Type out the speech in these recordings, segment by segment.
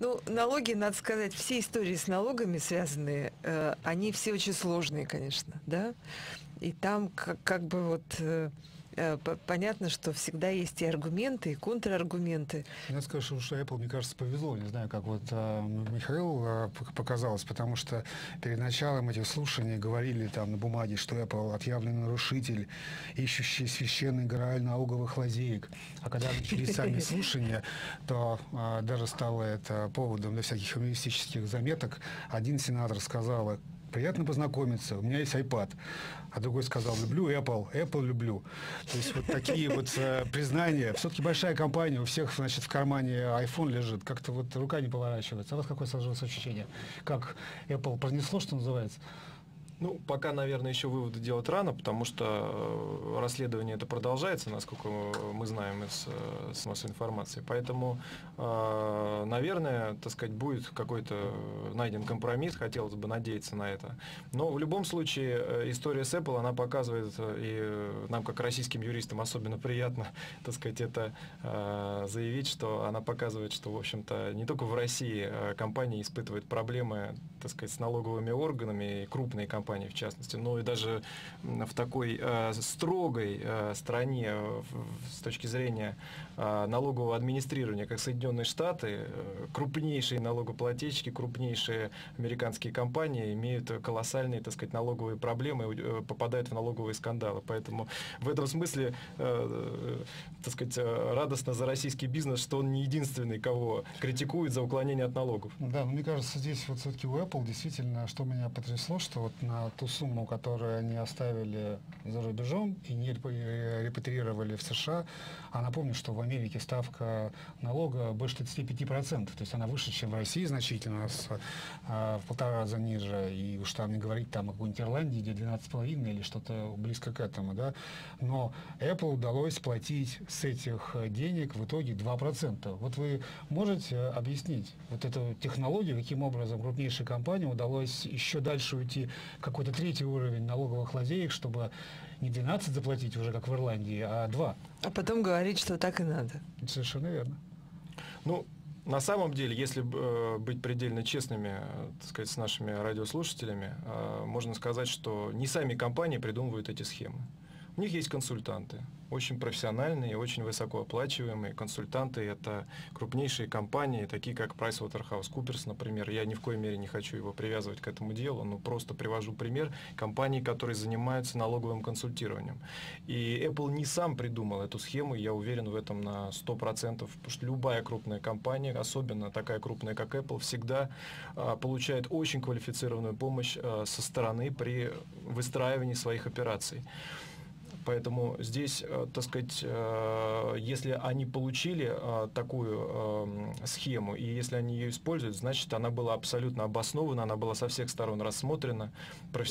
Ну, налоги, надо сказать, все истории с налогами связанные, э, они все очень сложные, конечно, да? И там как, как бы вот... Э, понятно, что всегда есть и аргументы, и контраргументы. Я скажу, что Apple, мне кажется, повезло. Не знаю, как вот а, Михаил а, показалось, потому что перед началом этих слушаний говорили там на бумаге, что Apple отъявленный нарушитель, ищущий священный грааль налоговых лазеек. А когда начались сами слушания, то а, даже стало это поводом для всяких юмористических заметок. Один сенатор сказал, приятно познакомиться, у меня есть iPad. А другой сказал, люблю Apple, Apple люблю. То есть вот такие вот э, признания. Все-таки большая компания, у всех, значит, в кармане iPhone лежит. Как-то вот рука не поворачивается. А у вас какое сложилось ощущение? Как Apple пронесло, что называется? Ну, пока, наверное, еще выводы делать рано, потому что э, расследование это продолжается, насколько мы знаем из, э, с массовой информации. Поэтому, э, наверное, так сказать, будет какой-то найден компромисс, хотелось бы надеяться на это. Но в любом случае история с Apple, она показывает, и нам, как российским юристам, особенно приятно, так сказать, это заявить, что она показывает, что, в общем-то, не только в России компании испытывают проблемы, так сказать, с налоговыми органами, и крупные компании, компании в частности, но и даже в такой э, строгой э, стране э, с точки зрения э, налогового администрирования, как Соединенные Штаты, э, крупнейшие налогоплательщики, крупнейшие американские компании имеют колоссальные, так сказать, налоговые проблемы, э, попадают в налоговые скандалы. Поэтому в этом смысле, э, э, так сказать, э, радостно за российский бизнес, что он не единственный, кого критикует за уклонение от налогов. Да, но мне кажется, здесь вот все-таки у Apple действительно, что меня потрясло, что вот на ту сумму, которую они оставили за рубежом и не репатрировали в США. А напомню, что в Америке ставка налога больше 35%, то есть она выше, чем в России значительно, с, а, в полтора раза ниже. И уж там не говорить там о какой-нибудь Ирландии, где 12,5 или что-то близко к этому. Да? Но Apple удалось платить с этих денег в итоге 2%. Вот вы можете объяснить вот эту технологию, каким образом крупнейшей компании удалось еще дальше уйти какой-то третий уровень налоговых лазеек, чтобы не 12 заплатить уже, как в Ирландии, а 2. А потом говорить, что так и надо. Совершенно верно. Ну, на самом деле, если э, быть предельно честными так сказать, с нашими радиослушателями, э, можно сказать, что не сами компании придумывают эти схемы. У них есть консультанты, очень профессиональные, очень высокооплачиваемые консультанты. Это крупнейшие компании, такие как PricewaterhouseCoopers, например. Я ни в коей мере не хочу его привязывать к этому делу, но просто привожу пример компаний, которые занимаются налоговым консультированием. И Apple не сам придумал эту схему, я уверен в этом на 100%, потому что любая крупная компания, особенно такая крупная, как Apple, всегда а, получает очень квалифицированную помощь а, со стороны при выстраивании своих операций. Поэтому здесь, э, так сказать, э, если они получили э, такую схему, и если они ее используют, значит, она была абсолютно обоснована, она была со всех сторон рассмотрена.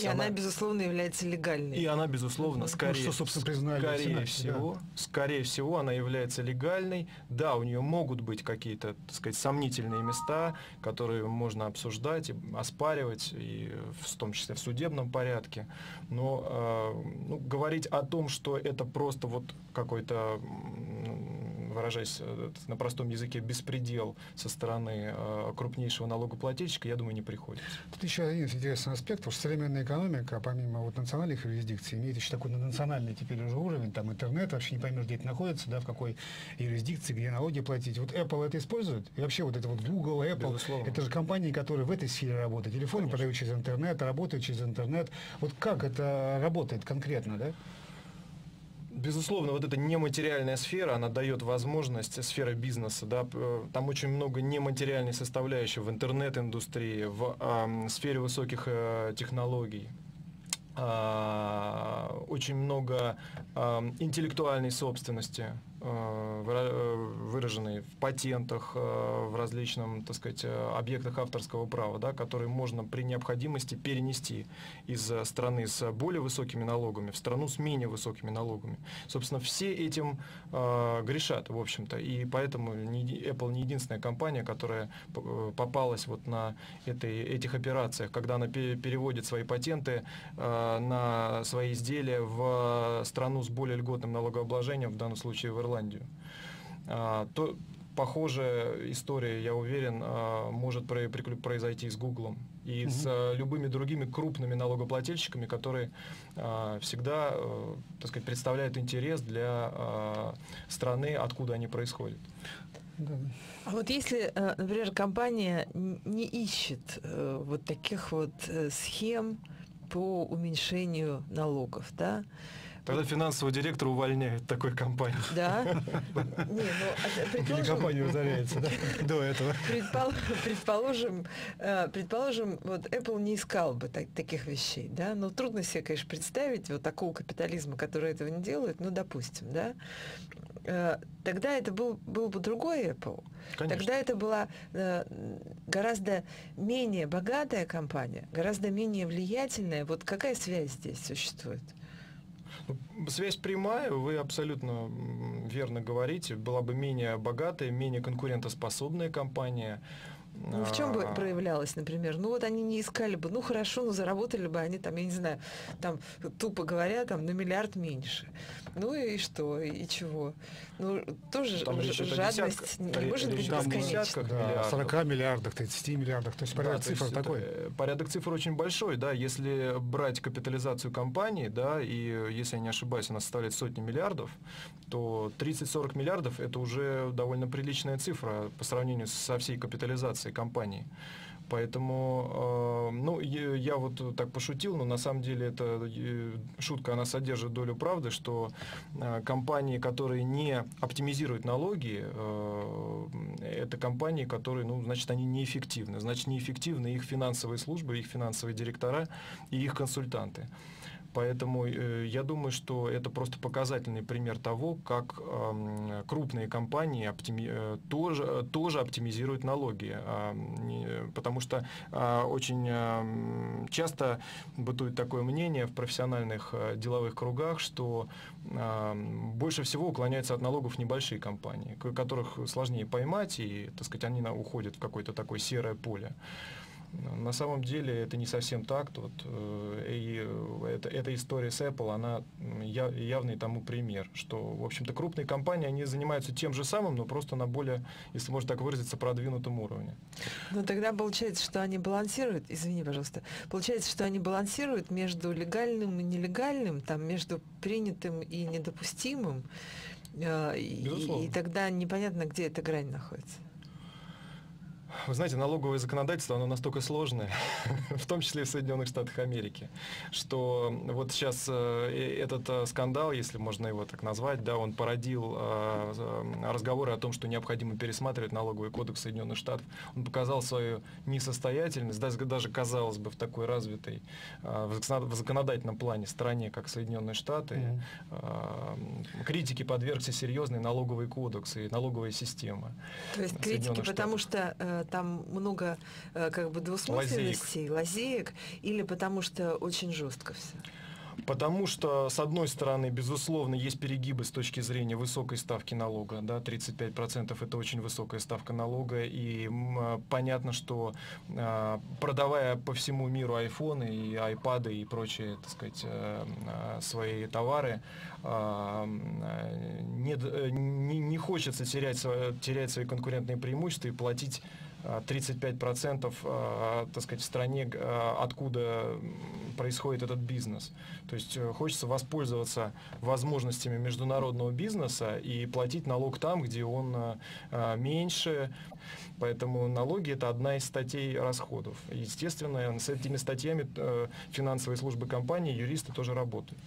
И она, безусловно, является легальной. И она, безусловно, скорее, ну, что, собственно, признали скорее всего, да. скорее всего, она является легальной. Да, у нее могут быть какие-то, так сказать, сомнительные места, которые можно обсуждать, и оспаривать, и в том числе в судебном порядке. Но ну, говорить о том, том, что это просто вот какой-то, выражаясь э, на простом языке, беспредел со стороны э, крупнейшего налогоплательщика, я думаю, не приходится. Тут еще один интересный аспект, потому что современная экономика, помимо вот национальных юрисдикций, имеет еще такой национальный теперь уже уровень, там интернет, вообще не поймешь, где это находится, да, в какой юрисдикции, где налоги платить. Вот Apple это использует? И вообще вот это вот Google, Apple, Безусловно. это же компании, которые в этой сфере работают. Телефоны Конечно. продают через интернет, работают через интернет. Вот как это работает конкретно, да? Безусловно, вот эта нематериальная сфера, она дает возможность, сфера бизнеса, да, там очень много нематериальной составляющей в интернет-индустрии, в э, сфере высоких э, технологий. Э, очень много э, интеллектуальной собственности, выраженный в патентах, э, в различных, так сказать, объектах авторского права, да, которые можно при необходимости перенести из страны с более высокими налогами в страну с менее высокими налогами. Собственно, все этим э, грешат, в общем-то, и поэтому Apple не единственная компания, которая попалась вот на этой, этих операциях, когда она переводит свои патенты э, на свои изделия в страну с более льготным налогообложением, в данном случае в Ирландию. А, то похожая история, я уверен, э, может произойти с Гуглом и угу. с э, любыми другими крупными налогоплательщиками, которые всегда, э, так сказать, представляют интерес для страны, откуда они происходят. А вот если, э, например, компания не ищет э, вот таких вот схем по уменьшению налогов, да, Тогда финансовый директор увольняет такой компанию. Да? Не, ну, а, предположим... Компания разоряется, да, до этого. Предположим, э, предположим, вот Apple не искал бы таких вещей, да, но трудно себе, конечно, представить вот такого капитализма, который этого не делает, ну, допустим, да, э, тогда это был, был бы другой Apple. Конечно. Тогда это была э, гораздо менее богатая компания, гораздо менее влиятельная. Вот какая связь здесь существует? Связь прямая, вы абсолютно верно говорите. Была бы менее богатая, менее конкурентоспособная компания. Ну, в чем бы а. проявлялось, например? Ну, вот они не искали бы, ну, хорошо, ну, заработали бы они там, я не знаю, там, тупо говоря, там, на миллиард меньше. Ну, и что, и чего? Ну, тоже там жадность не может быть бесконечной. Да, 40 миллиардах, 30 миллиардах, то есть порядок да, цифр есть такой. Это, порядок цифр очень большой, да, если брать капитализацию компании, да, и, если я не ошибаюсь, она составляет сотни миллиардов, то 30-40 миллиардов это уже довольно приличная цифра по сравнению со всей капитализацией компании. Поэтому, э, ну, я вот так пошутил, но на самом деле эта э, шутка, она содержит долю правды, что э, компании, которые не оптимизируют налоги, это компании, которые, ну, значит, они неэффективны. Значит, неэффективны их финансовые службы, их финансовые директора и их консультанты. Поэтому э, я думаю, что это просто показательный пример того, как э, крупные компании оптими, э, тоже, тоже оптимизируют налоги. Э, не, потому что э, очень э, часто бытует такое мнение в профессиональных э, деловых кругах, что э, больше всего уклоняются от налогов небольшие компании, которых сложнее поймать, и так сказать, они уходят в какое-то такое серое поле. На самом деле это не совсем так. Вот, э, и это, эта история с Apple, она явный тому пример, что, в общем-то, крупные компании, они занимаются тем же самым, но просто на более, если можно так выразиться, продвинутом уровне. Ну, тогда получается, что они балансируют, извини, пожалуйста, получается, что они балансируют между легальным и нелегальным, там, между принятым и недопустимым, э, и, и тогда непонятно, где эта грань находится. Вы знаете, налоговое законодательство, оно настолько сложное, в том числе и в Соединенных Штатах Америки, что вот сейчас э, этот э, скандал, если можно его так назвать, да, он породил э, разговоры о том, что необходимо пересматривать налоговый кодекс Соединенных Штатов. Он показал свою несостоятельность, даже, даже казалось бы, в такой развитой, в законодательном плане стране, как Соединенные Штаты, mm-hmm. критике подвергся серьезный налоговый кодекс и налоговая система. То есть критики, потому что там много э, как бы двусмысленностей, лазеек. лазеек, или потому что очень жестко все? Потому что, с одной стороны, безусловно, есть перегибы с точки зрения высокой ставки налога. Да, 35% это очень высокая ставка налога. И а, понятно, что продавая по всему миру айфоны и айпады и прочие, так сказать, э, свои товары, не, не, не хочется терять, терять свои конкурентные преимущества и платить 35% э, так сказать, в стране, э, откуда происходит этот бизнес. То есть э, хочется воспользоваться возможностями международного бизнеса и платить налог там, где он меньше. Поэтому налоги – это одна из статей расходов. Естественно, с этими статьями финансовые службы компании, юристы тоже работают.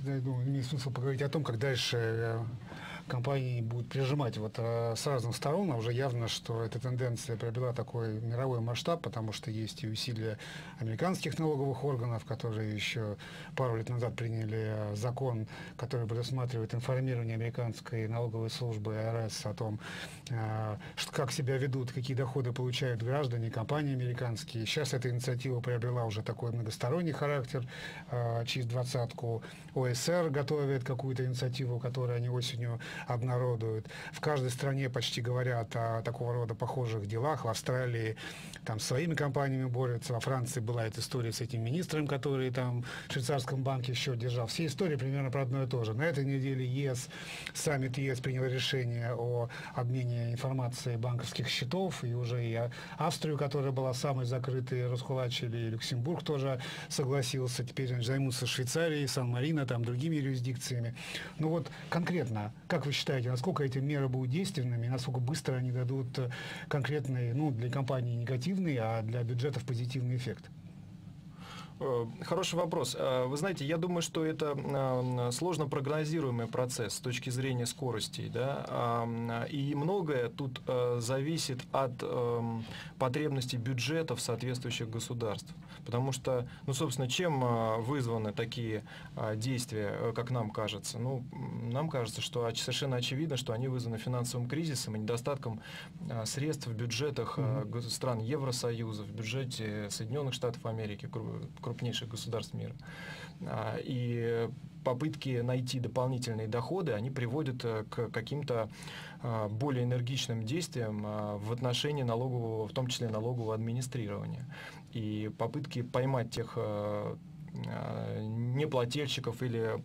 Я думаю, имеет смысл поговорить о том, как дальше компании будут прижимать вот э, с разных сторон, а уже явно, что эта тенденция приобрела такой мировой масштаб, потому что есть и усилия американских налоговых органов, которые еще пару лет назад приняли э, закон, который предусматривает информирование американской налоговой службы АРС о том, э, как себя ведут, какие доходы получают граждане, компании американские. Сейчас эта инициатива приобрела уже такой многосторонний характер. Через двадцатку ОСР готовит какую-то инициативу, которую они осенью обнародуют. В каждой стране почти говорят о такого рода похожих делах. В Австралии там своими компаниями борются. Во Франции была эта история с этим министром, который там в швейцарском банке счет держал. Все истории примерно про одно и то же. На этой неделе ЕС, саммит ЕС принял решение о обмене информацией банковских счетов. И уже и Австрию, которая была самой закрытой, расхулачили. И Люксембург тоже согласился. Теперь они займутся Швейцарией, Сан-Марино, там другими юрисдикциями. Ну вот конкретно, как вы считаете, насколько эти меры будут действенными, насколько быстро они дадут э, конкретный, ну, для компании негативный, а для бюджетов позитивный эффект? Э, хороший вопрос. Э, вы знаете, я думаю, что это э, сложно прогнозируемый процесс с точки зрения скоростей. Да? И многое тут зависит от потребностей бюджетов соответствующих государств. Потому что, ну, собственно, чем вызваны такие действия, как нам кажется? Ну, нам кажется, что совершенно очевидно, что они вызваны финансовым кризисом и недостатком средств в бюджетах стран Евросоюза, в бюджете Соединенных Штатов Америки, крупнейших государств мира. А, и попытки найти дополнительные доходы, они приводят э, к каким-то а, более энергичным действиям а, в отношении налогового, в том числе налогового администрирования. И попытки поймать тех Э, неплательщиков или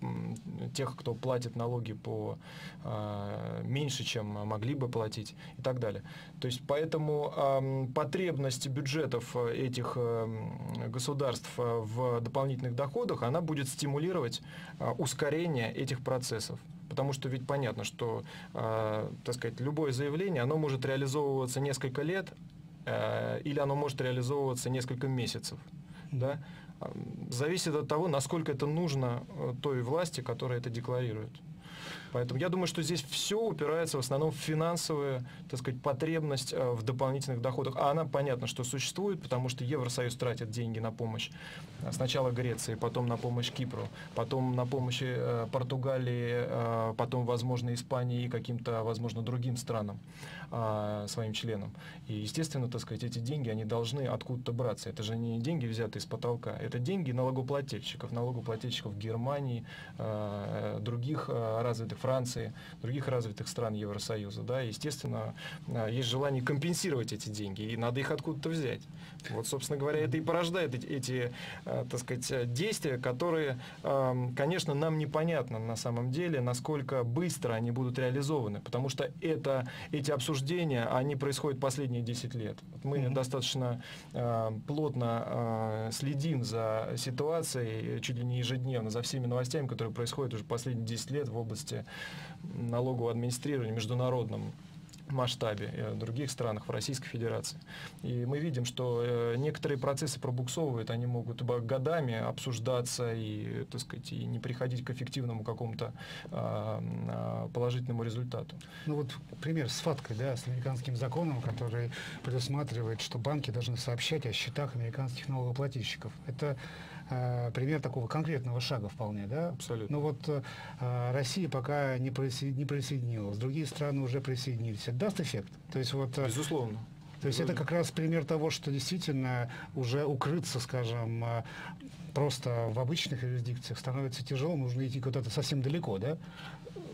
тех, кто платит налоги по э, меньше, чем могли бы платить и так далее. То есть поэтому потребность бюджетов этих э, государств в дополнительных доходах, она будет стимулировать ускорение этих процессов. Потому что ведь понятно, что, так сказать, любое заявление, оно может реализовываться несколько лет, или оно может реализовываться несколько месяцев. Да? Зависит от того, насколько это нужно э, той власти, которая это декларирует. Поэтому я думаю, что здесь все упирается в основном в финансовую, так сказать, потребность э, в дополнительных доходах. А она, понятно, что существует, потому что Евросоюз тратит деньги на помощь э, сначала Греции, потом на помощь Кипру, потом на помощь э, Португалии, потом, возможно, Испании и каким-то, возможно, другим странам, своим членам. И, естественно, так сказать, эти деньги, они должны откуда-то браться. Это же не деньги, взятые из потолка. Это деньги налогоплательщиков, налогоплательщиков Германии, других развитых Франции, других развитых стран Евросоюза. Да, естественно, а, есть желание компенсировать эти деньги, и надо их откуда-то взять. Вот, собственно говоря, это и порождает эти, эти а, так сказать, действия, которые, конечно, нам непонятно на самом деле, насколько быстро они будут реализованы, потому что это, эти обсуждения, они происходят последние 10 лет. Мы mm-hmm. достаточно плотно следим за ситуацией, чуть ли не ежедневно, за всеми новостями, которые происходят уже последние 10 лет в области налогового администрирования международном масштабе э, в других странах, в Российской Федерации. И мы видим, что э, некоторые процессы пробуксовывают, они могут годами обсуждаться и, так сказать, и не приходить к эффективному какому-то а, а, положительному результату. Ну вот пример с ФАТКой, да, с американским законом, который предусматривает, что банки должны сообщать о счетах американских налогоплательщиков. Это э, пример такого конкретного шага вполне, да? Абсолютно. Но вот э, Россия пока не, присоедин, не присоединилась, другие страны уже присоединились. Это даст эффект? То есть вот... Э, Безусловно. То есть это как раз пример того, что действительно уже укрыться, скажем, э, просто в обычных юрисдикциях становится тяжело, нужно идти куда-то совсем далеко, да?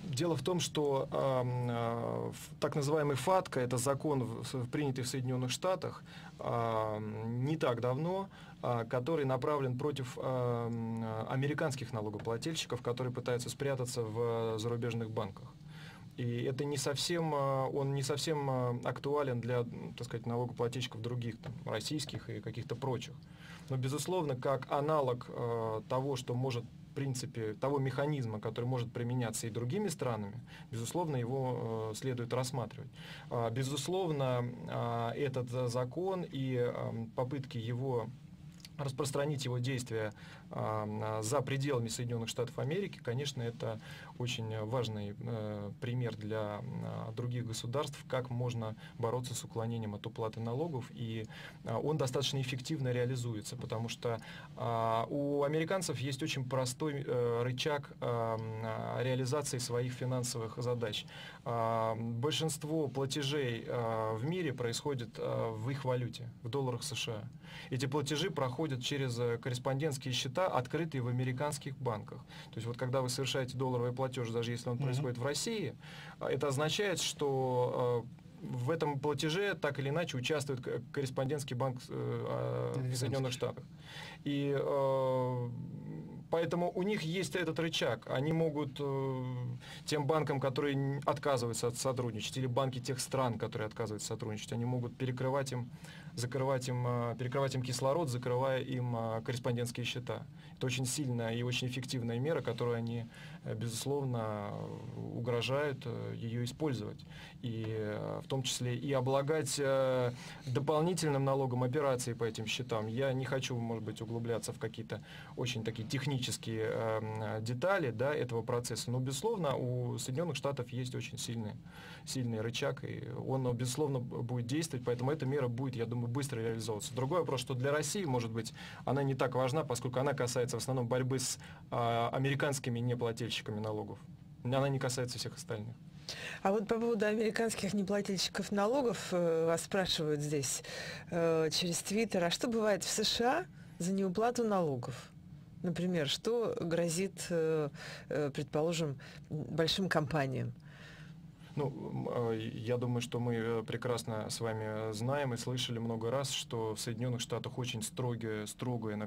Дело в том, что э, так называемый ФАТКА, это закон, принятый в Соединенных Штатах, э, не так давно, э, который направлен против э, американских налогоплательщиков, которые пытаются спрятаться в зарубежных банках. И это не совсем, он не совсем актуален для, так сказать, налогоплательщиков других, там, российских и каких-то прочих. Но, безусловно, как аналог э, того, что может принципе, того механизма, который может применяться и другими странами, безусловно, его э, следует рассматривать. Э, безусловно, э, этот закон и э, попытки его распространить его действия э, за пределами Соединенных Штатов Америки, конечно, это очень важный э, пример для э, других государств, как можно бороться с уклонением от уплаты налогов, и э, он достаточно эффективно реализуется, потому что э, у американцев есть очень простой э, рычаг э, реализации своих финансовых задач. Э, большинство платежей э, в мире происходит э, в их валюте, в долларах США. Эти платежи проходят через корреспондентские счета, открытые в американских банках. То есть вот когда вы совершаете долларовый платеж, даже если он mm-hmm. происходит в России, это означает, что в этом платеже так или иначе участвует корреспондентский банк э, в Соединенных Штатах. И э, поэтому у них есть этот рычаг. Они могут э, тем банкам, которые отказываются от сотрудничать, или банки тех стран, которые отказываются сотрудничать, они могут перекрывать им закрывать им, э, перекрывать им кислород, закрывая им э, корреспондентские счета. Это очень сильная и очень эффективная мера, которую они, безусловно, угрожают ее использовать. И в том числе и облагать дополнительным налогом операции по этим счетам. Я не хочу, может быть, углубляться в какие-то очень такие технические детали да, этого процесса, но, безусловно, у Соединенных Штатов есть очень сильный, сильный рычаг, и он, безусловно, будет действовать, поэтому эта мера будет, я думаю, быстро реализовываться. Другой вопрос, что для России, может быть, она не так важна, поскольку она касается в основном борьбы с э, американскими неплательщиками налогов. Она не касается всех остальных. А вот по поводу американских неплательщиков налогов э, вас спрашивают здесь э, через Твиттер. А что бывает в США за неуплату налогов? Например, что грозит, э, предположим, большим компаниям? Ну, а, я думаю, что мы э, прекрасно с вами знаем и слышали много раз, что в Соединенных Штатах очень строгие, строгие,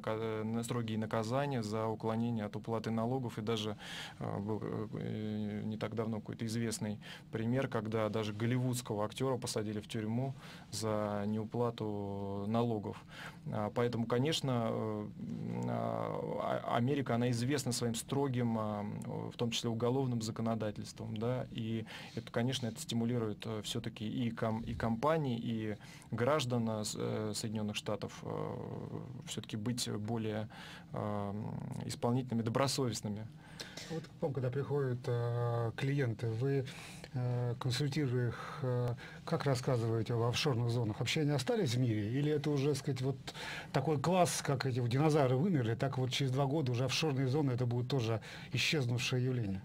строгие наказания за уклонение от уплаты налогов. И даже а, был э, не так давно какой-то известный пример, когда даже голливудского актера посадили в тюрьму за неуплату налогов. А, поэтому, конечно, э, Америка, она известна своим строгим, в том числе уголовным законодательством, да, и это, конечно, это стимулирует э, все-таки и, ком, и компании, и граждан э, Соединенных Штатов э, все-таки быть более исполнительными, добросовестными. Вот потом, когда приходят клиенты, вы консультируя их, как рассказываете об офшорных зонах? Вообще они остались в мире? Или это уже, сказать, вот такой класс, как эти динозавры вымерли, так вот через два года уже офшорные зоны это будет тоже исчезнувшее явление?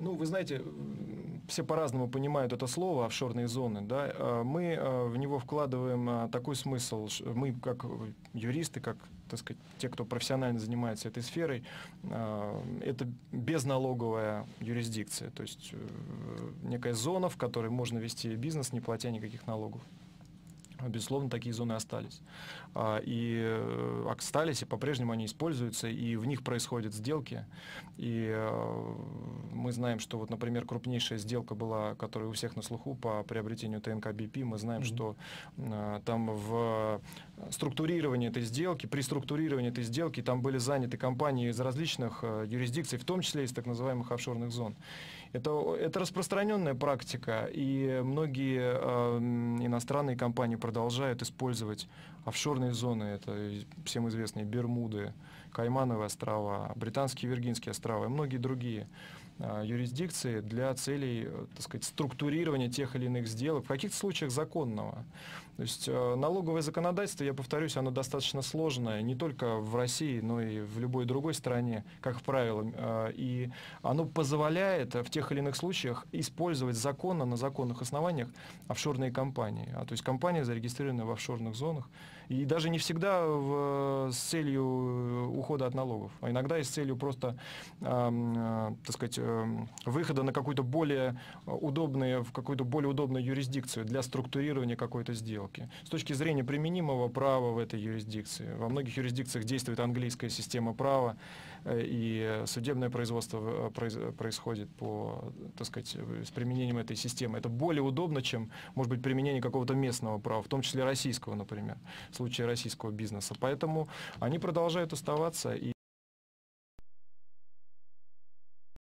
Ну, вы знаете, все по-разному понимают это слово офшорные зоны, да, а мы а, в него вкладываем а, такой смысл, мы как юристы, как так сказать, те, кто профессионально занимается этой сферой, это безналоговая юрисдикция, то есть э, некая зона, в которой можно вести бизнес, не платя никаких налогов. Безусловно, такие зоны остались. А, и э, остались, и по-прежнему они используются, и в них происходят сделки. И э, мы знаем, что вот, например, крупнейшая сделка была, которая у всех на слуху по приобретению ТНК BP. Мы знаем, mm-hmm. что э, там в структурировании этой сделки, при структурировании этой сделки там были заняты компании из различных юрисдикций, в том числе из так называемых офшорных зон. Это, это распространенная практика, и многие э, иностранные компании продолжают использовать офшорные зоны. Это всем известные Бермуды, Каймановые острова, Британские Виргинские острова и многие другие юрисдикции для целей э, так сказать, структурирования тех или иных сделок, в каких-то случаях законного. То есть э, налоговое законодательство, я повторюсь, оно достаточно сложное, не только в России, но и в любой другой стране, как правило. Э, и оно позволяет в тех или иных случаях использовать законно, на законных основаниях офшорные компании. А, то есть компании, зарегистрированные в офшорных зонах, и даже не всегда в, с целью ухода от налогов, а иногда и с целью просто, э, так сказать, э, выхода на какую-то более удобную, в какую-то более удобную юрисдикцию для структурирования какой-то сделки. С точки зрения применимого права в этой юрисдикции. Во многих юрисдикциях действует английская система права, э, и судебное производство э, происходит по, так сказать, с применением этой системы. Это более удобно, чем, может быть, применение какого-то местного права, в том числе российского, например, в случае российского бизнеса. Поэтому они продолжают оставаться. И